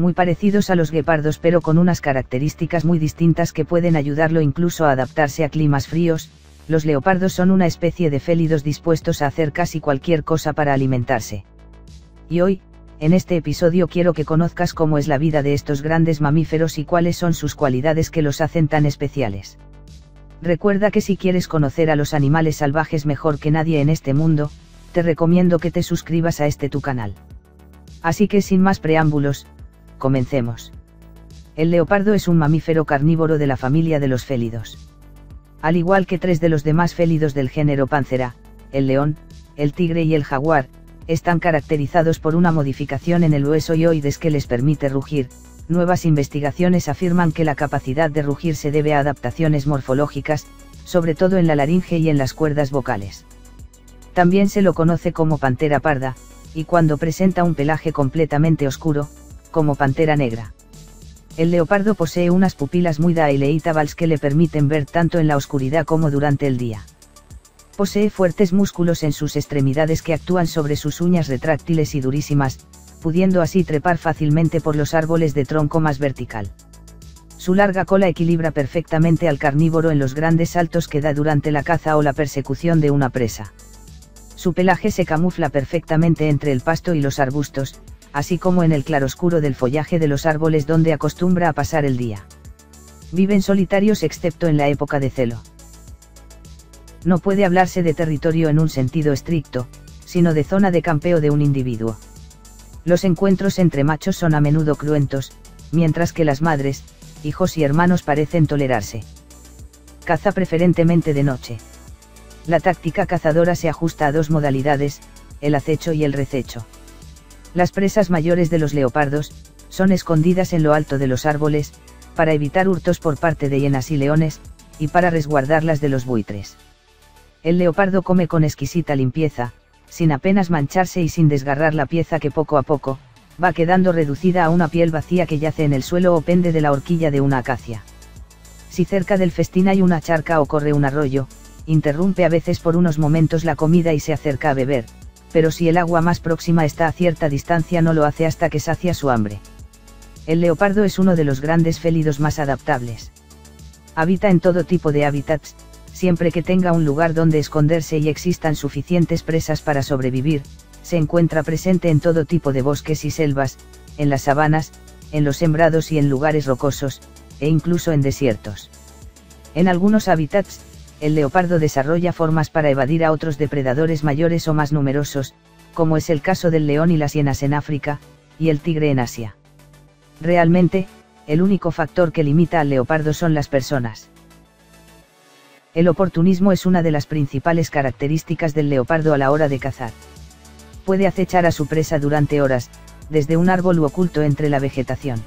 muy parecidos a los guepardos pero con unas características muy distintas que pueden ayudarlo incluso a adaptarse a climas fríos, los leopardos son una especie de félidos dispuestos a hacer casi cualquier cosa para alimentarse. Y hoy, en este episodio quiero que conozcas cómo es la vida de estos grandes mamíferos y cuáles son sus cualidades que los hacen tan especiales. Recuerda que si quieres conocer a los animales salvajes mejor que nadie en este mundo, te recomiendo que te suscribas a este tu canal. Así que sin más preámbulos, comencemos. El leopardo es un mamífero carnívoro de la familia de los félidos. Al igual que tres de los demás félidos del género Panthera, el león, el tigre y el jaguar, están caracterizados por una modificación en el hueso yoides que les permite rugir. Nuevas investigaciones afirman que la capacidad de rugir se debe a adaptaciones morfológicas, sobre todo en la laringe y en las cuerdas vocales. También se lo conoce como pantera parda, y cuando presenta un pelaje completamente oscuro, como pantera negra. El leopardo posee unas pupilas muy dilatables que le permiten ver tanto en la oscuridad como durante el día. Posee fuertes músculos en sus extremidades que actúan sobre sus uñas retráctiles y durísimas, pudiendo así trepar fácilmente por los árboles de tronco más vertical. Su larga cola equilibra perfectamente al carnívoro en los grandes saltos que da durante la caza o la persecución de una presa. Su pelaje se camufla perfectamente entre el pasto y los arbustos, así como en el claroscuro del follaje de los árboles donde acostumbra a pasar el día. Viven solitarios excepto en la época de celo no puede hablarse de territorio en un sentido estricto, sino de zona de campeo de un individuo. Los encuentros entre machos son a menudo cruentos, mientras que las madres, hijos y hermanos parecen tolerarse. Caza preferentemente de noche. La táctica cazadora se ajusta a dos modalidades, el acecho y el rececho. Las presas mayores de los leopardos, son escondidas en lo alto de los árboles, para evitar hurtos por parte de hienas y leones, y para resguardarlas de los buitres. El leopardo come con exquisita limpieza, sin apenas mancharse y sin desgarrar la pieza que poco a poco, va quedando reducida a una piel vacía que yace en el suelo o pende de la horquilla de una acacia. Si cerca del festín hay una charca o corre un arroyo, interrumpe a veces por unos momentos la comida y se acerca a beber, pero si el agua más próxima está a cierta distancia no lo hace hasta que sacia su hambre. El leopardo es uno de los grandes félidos más adaptables. Habita en todo tipo de hábitats, siempre que tenga un lugar donde esconderse y existan suficientes presas para sobrevivir, se encuentra presente en todo tipo de bosques y selvas, en las sabanas, en los sembrados y en lugares rocosos, e incluso en desiertos. En algunos hábitats, el leopardo desarrolla formas para evadir a otros depredadores mayores o más numerosos, como es el caso del león y las hienas en África, y el tigre en Asia. Realmente, el único factor que limita al leopardo son las personas. El oportunismo es una de las principales características del leopardo a la hora de cazar. Puede acechar a su presa durante horas, desde un árbol oculto entre la vegetación.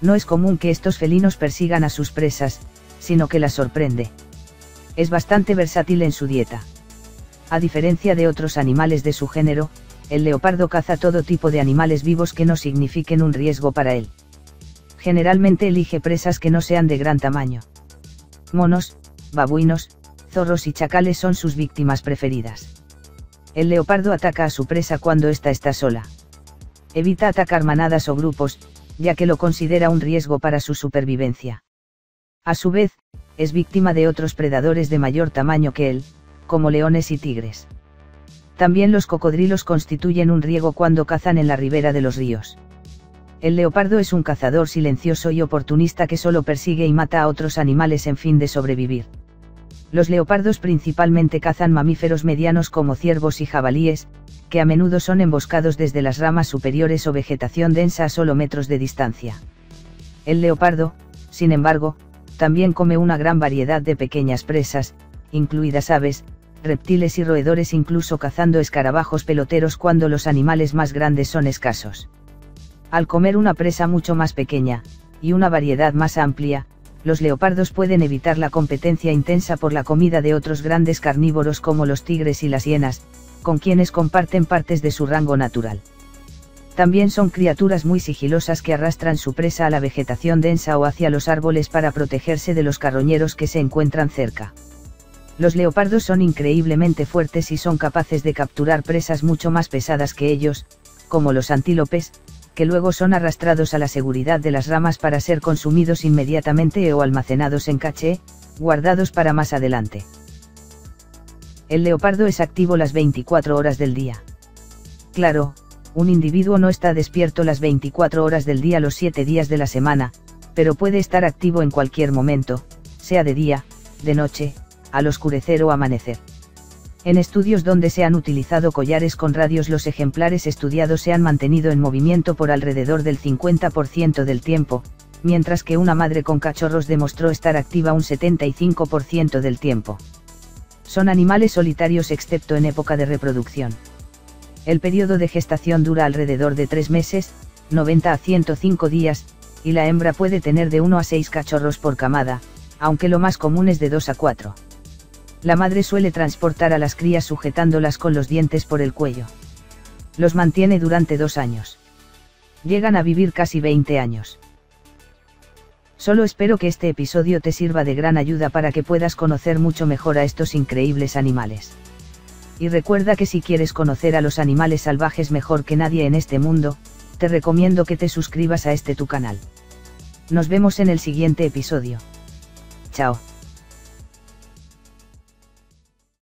No es común que estos felinos persigan a sus presas, sino que las sorprende. Es bastante versátil en su dieta. A diferencia de otros animales de su género, el leopardo caza todo tipo de animales vivos que no signifiquen un riesgo para él. Generalmente elige presas que no sean de gran tamaño. Monos, babuinos, zorros y chacales son sus víctimas preferidas. El leopardo ataca a su presa cuando ésta está sola. Evita atacar manadas o grupos, ya que lo considera un riesgo para su supervivencia. A su vez, es víctima de otros predadores de mayor tamaño que él, como leones y tigres. También los cocodrilos constituyen un riesgo cuando cazan en la ribera de los ríos. El leopardo es un cazador silencioso y oportunista que solo persigue y mata a otros animales en fin de sobrevivir. Los leopardos principalmente cazan mamíferos medianos como ciervos y jabalíes, que a menudo son emboscados desde las ramas superiores o vegetación densa a solo metros de distancia. El leopardo, sin embargo, también come una gran variedad de pequeñas presas, incluidas aves, reptiles y roedores incluso cazando escarabajos peloteros cuando los animales más grandes son escasos. Al comer una presa mucho más pequeña, y una variedad más amplia, los leopardos pueden evitar la competencia intensa por la comida de otros grandes carnívoros como los tigres y las hienas, con quienes comparten partes de su rango natural. También son criaturas muy sigilosas que arrastran su presa a la vegetación densa o hacia los árboles para protegerse de los carroñeros que se encuentran cerca. Los leopardos son increíblemente fuertes y son capaces de capturar presas mucho más pesadas que ellos, como los antílopes, que luego son arrastrados a la seguridad de las ramas para ser consumidos inmediatamente o almacenados en caché, guardados para más adelante. El leopardo es activo las 24 horas del día. Claro, un individuo no está despierto las 24 horas del día los 7 días de la semana, pero puede estar activo en cualquier momento, sea de día, de noche, al oscurecer o amanecer. En estudios donde se han utilizado collares con radios los ejemplares estudiados se han mantenido en movimiento por alrededor del 50% del tiempo, mientras que una madre con cachorros demostró estar activa un 75% del tiempo. Son animales solitarios excepto en época de reproducción. El periodo de gestación dura alrededor de 3 meses, 90 a 105 días, y la hembra puede tener de 1 a 6 cachorros por camada, aunque lo más común es de 2 a 4. La madre suele transportar a las crías sujetándolas con los dientes por el cuello. Los mantiene durante dos años. Llegan a vivir casi 20 años. Solo espero que este episodio te sirva de gran ayuda para que puedas conocer mucho mejor a estos increíbles animales. Y recuerda que si quieres conocer a los animales salvajes mejor que nadie en este mundo, te recomiendo que te suscribas a este tu canal. Nos vemos en el siguiente episodio. Chao.